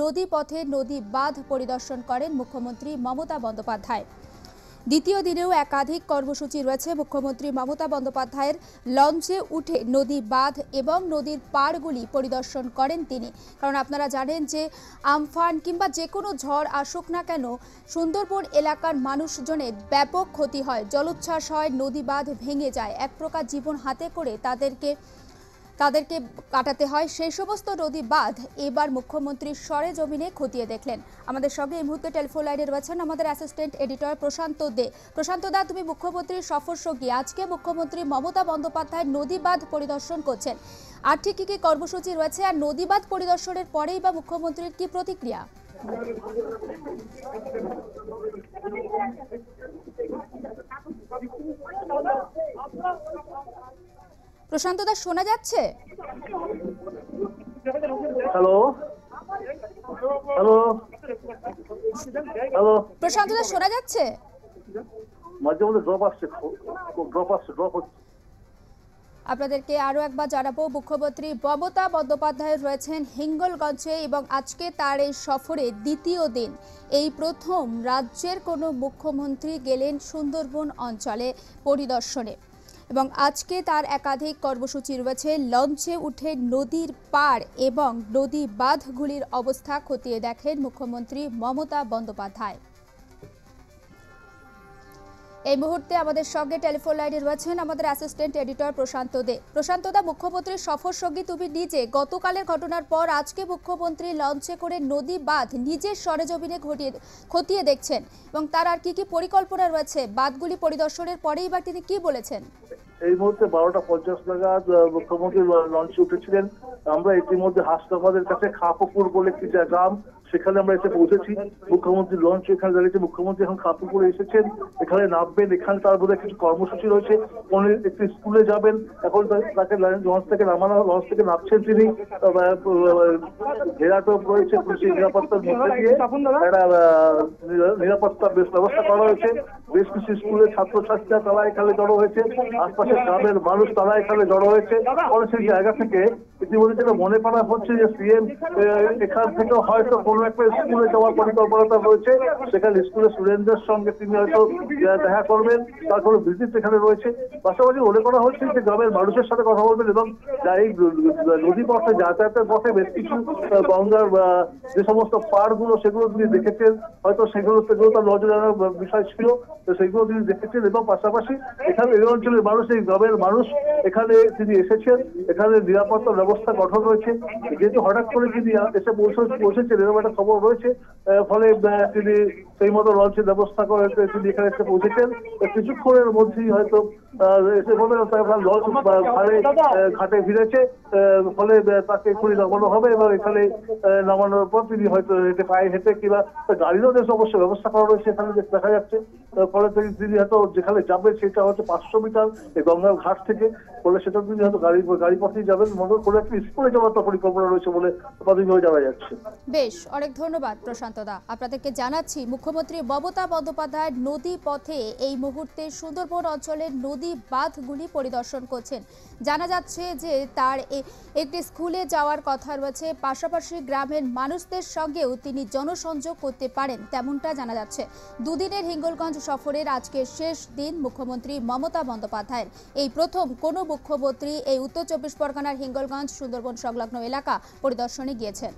নদী পথে নদী বাঁধ পরিদর্শন করেন মুখ্যমন্ত্রী মমতা বন্দ্যোপাধ্যায়। দ্বিতীয় দিনেও একাধিক কর্মসূচি রয়েছে। মুখ্যমন্ত্রী মমতা বন্দ্যোপাধ্যায়ের লঞ্চে উঠে নদী বাঁধ এবং নদীর পাড়গুলি পরিদর্শন করেন তিনি। কারণ আপনারা জানেন যে আমফান কিংবা যে কোনো ঝড় আসুক না কেন, সুন্দরবন এলাকার মানুষজনের ব্যাপক ক্ষতি হয়। জলোচ্ছ্বাস হয়, নদী বাঁধ ভেঙে যায়। এক প্রকার জীবন হাতে করে তাদেরকে তাদেরকে কাটাতে হয়। সেই সমস্ত নদী বাঁধ এবার মুখ্যমন্ত্রী সরে জমিনে খতিয়ে দেখলেন। আমাদের সঙ্গে এই মুহূর্তে টেলিফোন লাইনে রয়েছেন আমাদের অ্যাসিস্ট্যান্ট এডিটর প্রশান্ত দে। প্রশান্ত দা, তুমি মুখ্যমন্ত্রীর সফর সঙ্গী। আজকে মুখ্যমন্ত্রী মমতা বন্দ্যোপাধ্যায় নদী বাঁধ পরিদর্শন করছেন। আর ঠিক কী কী কর্মসূচি রয়েছে আর নদী বাঁধ পরিদর্শনের পরেই বা মুখ্যমন্ত্রীর কি প্রতিক্রিয়া? প্রশান্ত দা শোনা যাচ্ছে? হ্যালো। হ্যালো। হ্যালো। প্রশান্ত শোনা যাচ্ছে? মাঝে মধ্যে ড্রপ আসছে ড্রপ আসছে ড্রপ হচ্ছে। আপনাদেরকে আরও একবার জানাব মুখ্যমন্ত্রী মমতা বন্দ্যোপাধ্যায় রয়েছেন হিঙ্গলগঞ্জে এবং আজকে তার এই সফরে দ্বিতীয় দিন। এই প্রথম রাজ্যের কোনো মুখ্যমন্ত্রী গেলেন সুন্দরবন অঞ্চলে পরিদর্শনে। এবং আজকে তার একাধিক কর্মসূচি রয়েছে। লঞ্চে উঠে নদীর পাড় এবং নদী বাঁধগুলির অবস্থা খতিয়ে দেখেন মুখ্যমন্ত্রী মমতা বন্দ্যোপাধ্যায়। এই মুহূর্তে আমাদের সঙ্গে টেলিফোন লাইনে রয়েছেন আমাদের অ্যাসিস্ট্যান্ট এডিটর প্রশান্ত দে। প্রশান্ত দা, মুখ্যমন্ত্রীর সফর সঙ্গী তুমি নিজে। গতকালের ঘটনার পর আজকে মুখ্যমন্ত্রী লঞ্চে করে নদী বাঁধ নিজের সরেজমিনে ঘটিয়ে খতিয়ে দেখছেন এবং তার আর কি কি পরিকল্পনা রয়েছে? বাঁধগুলি পরিদর্শনের পরেই বা তিনি কি বলেছেন? এই মুহূর্তে বারোটা পঞ্চাশ নাগাদ মুখ্যমন্ত্রী লঞ্চে উঠেছিলেন। আমরা ইতিমধ্যে হাসনাবাদের কাছে খাপুকুর বলে একটি গ্রাম সেখানে আমরা এসে পৌঁছেছি। মুখ্যমন্ত্রী লঞ্চ এখানে দাঁড়িয়েছে। মুখ্যমন্ত্রী এখন খাপুকুরে এসেছেন। এখানে নামবেন। এখানে তার বোধহয় কিছু কর্মসূচি রয়েছে। উনি একটি স্কুলে যাবেন। এখন তাকে লঞ্চ থেকে নামানো লঞ্চ থেকে নামছেন তিনি। আহ, রয়েছে পুলিশের নিরাপত্তার মধ্যে দিয়ে। একটা আহ, নিরা- নিরাপত্তার বেশ ব্যবস্থা করা হয়েছে। বেশ কিছু স্কুলের ছাত্রছাত্রীরা তারা এখানে জড়ো হয়েছে। আশপাশের গ্রামের মানুষ তারা এখানে জড়ো হয়েছে। ফলে সেই জায়গা থেকে ইতিমধ্যে যেটা মনে করা হচ্ছে যে সিএম এখান থেকে হয়তো কোনো একটা স্কুলে যাওয়ার পরিকল্পনা রয়েছে সেখানে স্কুলের স্টুডেন্টদের সঙ্গে তিনি হয়তো দেখা করবেন, তার কোনো ভিজিট এখানে রয়েছে। পাশাপাশি মনে করা হচ্ছে যে গ্রামের মানুষের সাথে কথা বলবেন এবং এই নদী পথে যাতায়াতের পথে বেশ কিছু গঙ্গার যে সমস্ত পাড়গুলো সেগুলো তিনি দেখেছেন। হয়তো সেগুলো সেগুলো তার নজরে বিষয় ছিল, তো সেগুলো তিনি দেখেছেন এবং পাশাপাশি এখানে এই অঞ্চলের মানুষ, এই গ্রামের মানুষ, এখানে তিনি এসেছেন। এখানে নিরাপত্তা ব্যবস্থা গঠন রয়েছে। যেহেতু হঠাৎ করে তিনি এসে পৌঁছে পৌঁছেছেন এরকম একটা খবর রয়েছে ফলে তিনি সেই মতো লঞ্চের ব্যবস্থা করে তিনি এখানে এসে পৌঁছেছেন কিছুক্ষণের মধ্যেই হয়তো লঞ্চ বা ঘাটে ফিরেছে ফলে তাকে এক্ষুনি নামানো হবে এবং এখানে নামানোর পর তিনি হয়তো হেঁটে পায়ে হেঁটে কিংবা গাড়িরও বেশ অবশ্যই ব্যবস্থা করা রয়েছে, এখানে দেখা যাচ্ছে। ফলে তিনি হয়তো যেখানে যাবে সেটা হচ্ছে পাঁচশো মিটার এই গঙ্গার ঘাট থেকে। ফলে সেটা তিনি হয়তো গাড়ি গাড়ি যাবেন। মনে করে একটি স্কুলে যাওয়ার তো পরিকল্পনা রয়েছে বলে প্রাথমিকভাবে জানা যাচ্ছে। বেশ, অনেক ধন্যবাদ প্রশান্ত দা। আপনাদেরকে জানাচ্ছি, মুখ্যমন্ত্রী মমতা বন্দ্যোপাধ্যায় নদী পথে এই মুহূর্তে সুন্দরবন অঞ্চলের নদী বাঁধগুলি পরিদর্শন করছেন। জানা যাচ্ছে যে তার একটি স্কুলে যাওয়ার কথা রয়েছে। পাশাপাশি গ্রামের মানুষদের সঙ্গেও তিনি জনসংযোগ করতে পারেন, তেমনটা জানা যাচ্ছে। দুদিনের হিঙ্গলগঞ্জ সফরের আজকের শেষ দিন মুখ্যমন্ত্রী মমতা বন্দ্যোপাধ্যায়ের। এই প্রথম কোনো মুখ্যমন্ত্রী এই উত্তর চব্বিশ পরগনার হিঙ্গলগঞ্জ সুন্দরবন সংলগ্ন এলাকা পরিদর্শনে গিয়েছেন।